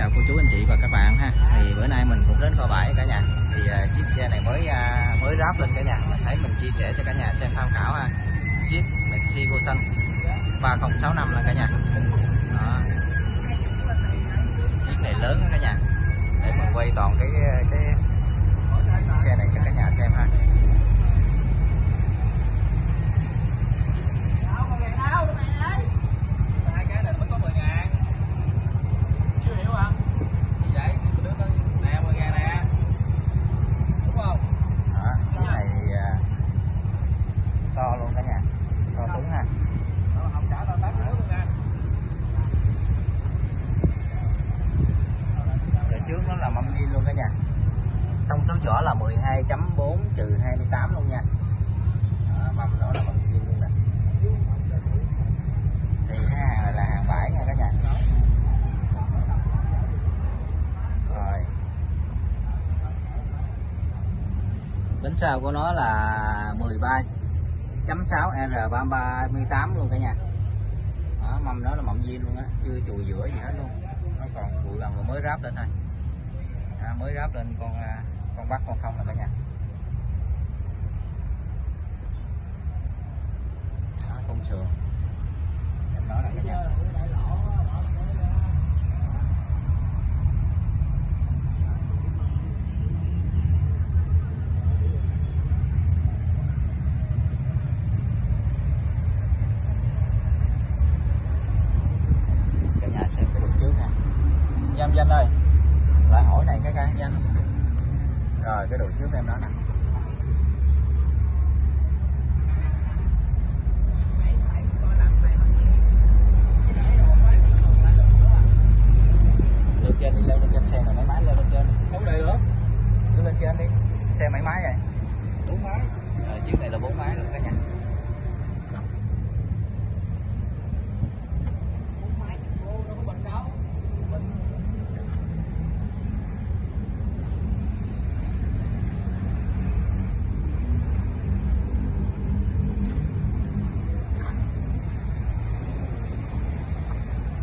chào cô chú anh chị và các bạn ha. Thì bữa nay mình cũng đến kho bãi cả nhà. Thì uh, chiếc xe này mới uh, mới ráp lên cả nhà. Mình thấy mình chia sẻ cho cả nhà xem tham khảo ha. Chiếc Mercedes xanh 3065 là cả nhà Đó. chiếc này lớn đó cả nhà để mình quay toàn cái cái xe này cho cả nhà xem ha hai cái này mới có 10 ngàn chưa hiểu hả gì vậy đứa con nè 10 ngàn nè đúng không đó cái này à, to luôn cả nhà to tướng ha không trả tao tám luôn nha rồi trước nó là mâm zin luôn cả nhà thông số vỏ là 12.4 trừ 28 luôn nha đó, mâm đó là mâm zin luôn nè thì cái hàng này là hàng bãi nha cả nhà rồi bánh sau của nó là 13.6 R338 luôn cả nhà. Đó, mâm đó là mộng viên luôn á chưa chùi giữa gì hết luôn. Nó còn bụi bằng mới ráp lên thôi. À, mới ráp lên con à, con bắt con không là cả nhà. Đó, con sườn. Em nói là cả nhà cả nhà xem cái đường trước nha Giam danh ơi. Lại hỏi này cái cái danh. Rồi, cái đồ trước em đó nè lên trên đi leo lên trên xe này máy máy leo lên trên không đây nữa cứ lên trên đi xe máy máy vậy bốn máy rồi, chiếc này là bốn máy luôn cả nhà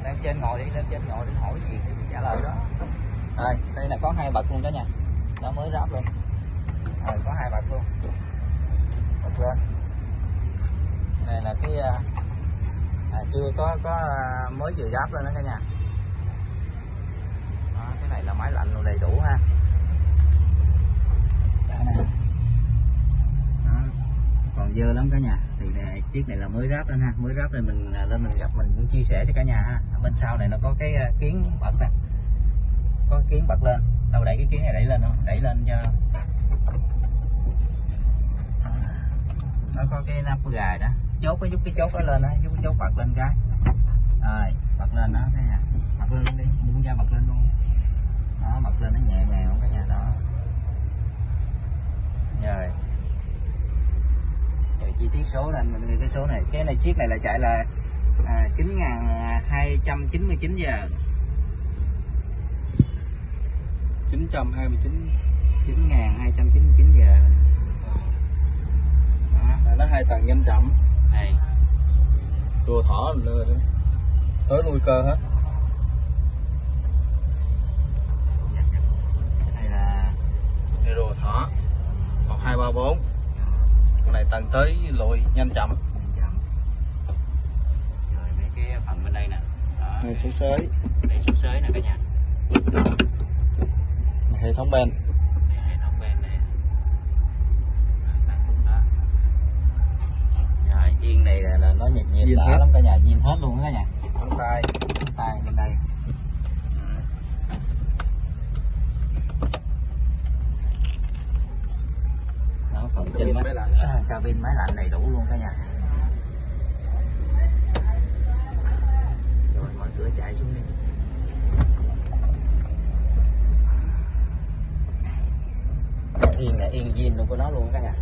lên trên ngồi đi lên trên ngồi đi hỏi gì thì trả lời đó. Rồi đây là có hai bậc luôn đó nha. Nó mới ráp lên. Rồi có hai bậc luôn. Bật lên. Này là cái à, à chưa có có à, mới vừa ráp lên đó cả nhà. Đó, cái này là máy lạnh luôn đầy đủ ha. Đây nè. Đó, còn dơ lắm cả nhà chiếc này là mới ráp lên ha mới ráp lên mình à, lên mình gặp mình cũng chia sẻ cho cả nhà ha. Ở bên sau này nó có cái à, kiến bật nè có kiến bật lên. Đâu đẩy cái kiến này đẩy lên không? Đẩy lên cho nó có cái nắp gài đó. Chốt nó giúp cái chốt nó lên á, giúp cái chốt bật lên cái. Rồi bật lên đó thế nhà bật lên đi buông ra bật lên luôn đó bật lên nó nhẹ nhàng không cả nhà đó rồi rồi chi tiết số là mình ghi cái số này. Cái này chiếc này là chạy là à, 9.299 giờ. 929 9.299 giờ. Đó. Nó hai tầng nhanh chậm này rùa thỏ lên tới nuôi cơ hết. Này là đây rùa thỏ. Một hai ba bốn tầng tới lùi nhanh chậm. Rồi mấy cái phần bên đây nè. Đó, này số sới đây số xới nè cả nhà. Này hệ thống đây hệ thống bên này rồi yên này là, là nó nhiệt nhiệt đã lắm cả nhà zin hết luôn đó cả nhà. Tay tay bên đây đó phần trên Cabin máy lạnh. à, cabin máy lạnh đầy đủ luôn cả nhà. Rồi mở cửa chạy xuống đi. Yên là yên zin luôn của nó luôn cả nhà.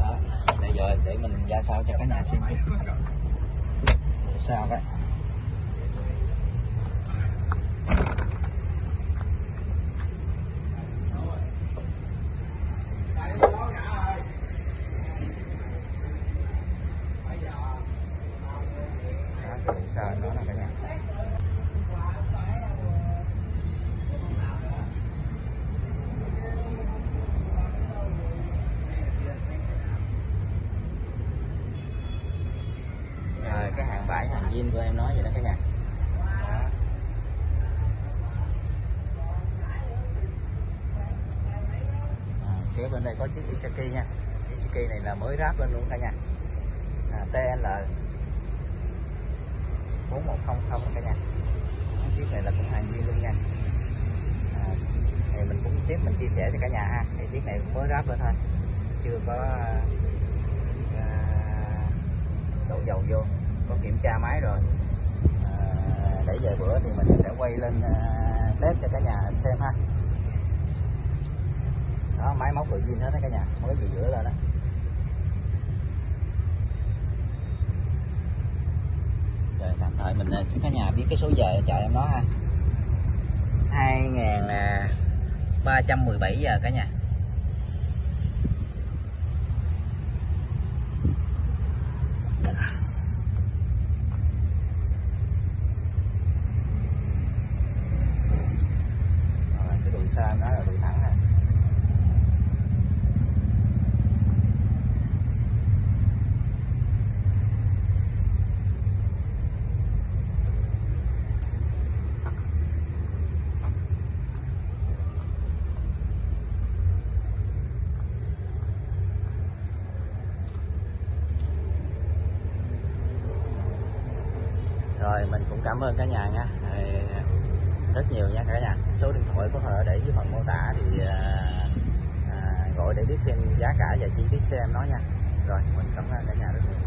Đó. bây giờ để mình ra sao cho cái nhà xem. Sao cái Đó, để sao nó là cả nhà của em nói vậy đó cả nhà À, kế bên đây có chiếc Isaki nha. Isaki này là mới ráp lên luôn cả nhà. À, TL 4100 cả nhà. Chiếc này là cũng hàng viên luôn nha. À, thì mình cũng tiếp mình chia sẻ cho cả nhà ha. Thì chiếc này cũng mới ráp lên thôi. Chưa có à, đổ dầu vô có kiểm tra máy rồi. À, để về bữa thì mình sẽ quay lên à, test cho cả nhà xem ha. Đó máy móc rồi zin hết đó cả nhà. Có gì giữa lên đó rồi tạm thời mình à, cho cả nhà biết cái số giờ chợ em đó ha. 2317 à, giờ cả nhà Rồi, cái đùi xa đó là đùi thẳng ha rồi mình cũng cảm ơn cả nhà nha. Rất nhiều nha cả nhà. Số điện thoại có thể để dưới phần mô tả thì à, à, gọi để biết thêm giá cả và chi tiết xe em nói nha. Rồi mình cảm ơn cả nhà rất nhiều.